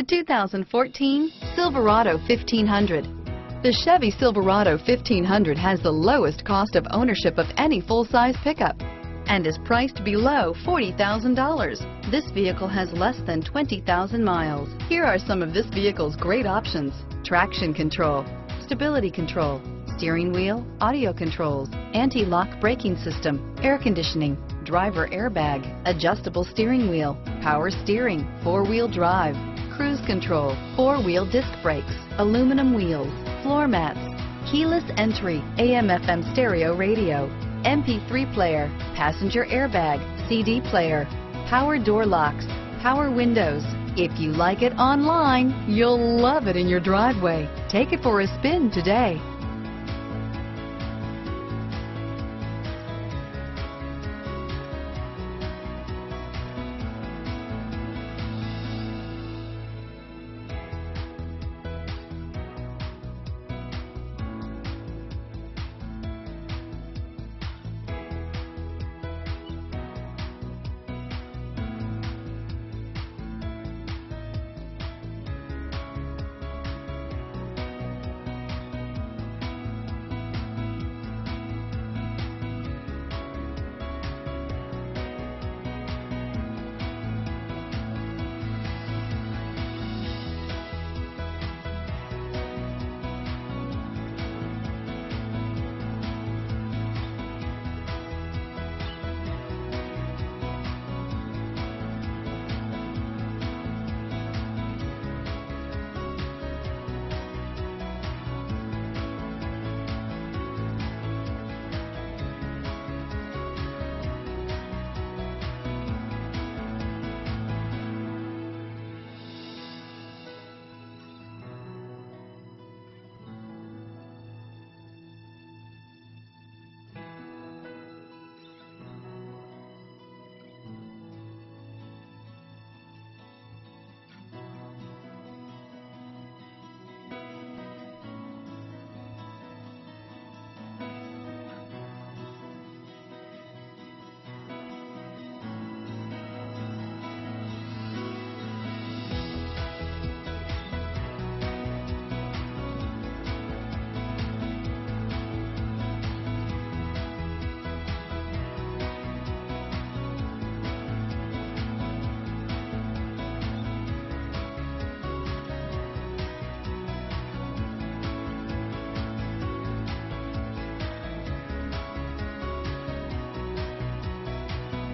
The 2014 Silverado 1500. The Chevy Silverado 1500 has the lowest cost of ownership of any full-size pickup and is priced below $40,000. This vehicle has less than 20,000 miles. Here are some of this vehicle's great options. Traction control, stability control, steering wheel, audio controls, anti-lock braking system, air conditioning, driver airbag, adjustable steering wheel, power steering, four-wheel drive, cruise control, four-wheel disc brakes, aluminum wheels, floor mats, keyless entry, AM FM stereo radio, MP3 player, passenger airbag, CD player, power door locks, power windows. If you like it online, you'll love it in your driveway. Take it for a spin today.